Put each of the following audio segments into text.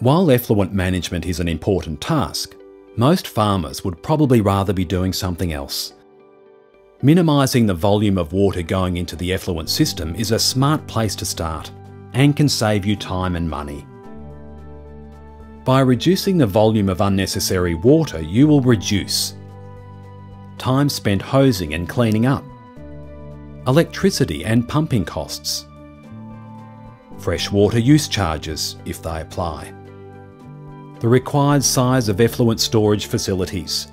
While effluent management is an important task, most farmers would probably rather be doing something else. Minimising the volume of water going into the effluent system is a smart place to start and can save you time and money. By reducing the volume of unnecessary water, you will reduce time spent hosing and cleaning up, electricity and pumping costs, freshwater use charges if they apply, the required size of effluent storage facilities,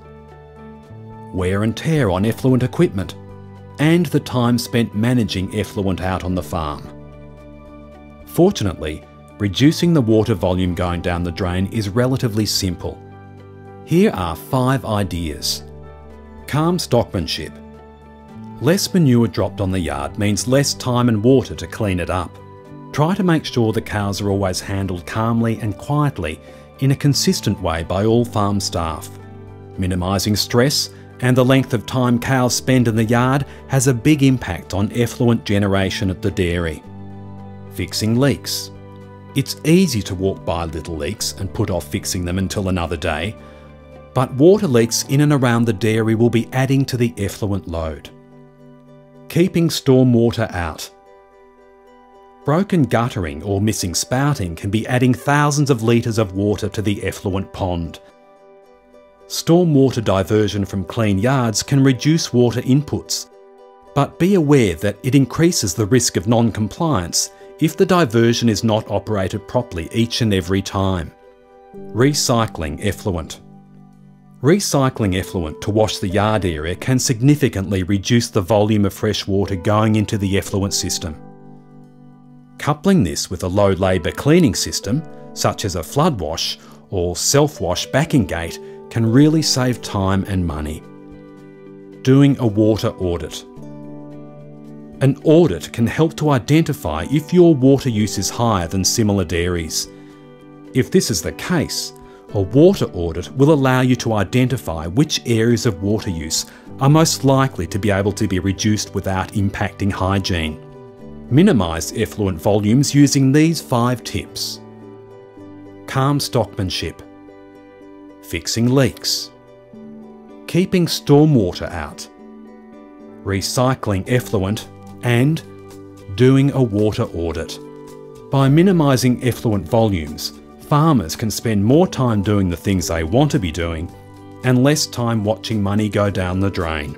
wear and tear on effluent equipment, and the time spent managing effluent out on the farm. Fortunately, reducing the water volume going down the drain is relatively simple. Here are five ideas. Calm stockmanship. Less manure dropped on the yard means less time and water to clean it up. Try to make sure the cows are always handled calmly and quietly in a consistent way by all farm staff. Minimising stress and the length of time cows spend in the yard has a big impact on effluent generation at the dairy. Fixing leaks. It's easy to walk by little leaks and put off fixing them until another day, but water leaks in and around the dairy will be adding to the effluent load. Keeping stormwater out. Broken guttering or missing spouting can be adding thousands of litres of water to the effluent pond. Stormwater diversion from clean yards can reduce water inputs, but be aware that it increases the risk of non-compliance if the diversion is not operated properly each and every time. Recycling effluent. Recycling effluent to wash the yard area can significantly reduce the volume of fresh water going into the effluent system. Coupling this with a low labour cleaning system, such as a flood wash or self-wash backing gate, can really save time and money. Doing a water audit. An audit can help to identify if your water use is higher than similar dairies. If this is the case, a water audit will allow you to identify which areas of water use are most likely to be able to be reduced without impacting hygiene. Minimise effluent volumes using these five tips. Calm stockmanship. Fixing leaks. Keeping stormwater out. Recycling effluent and doing a water audit. By minimising effluent volumes, farmers can spend more time doing the things they want to be doing and less time watching money go down the drain.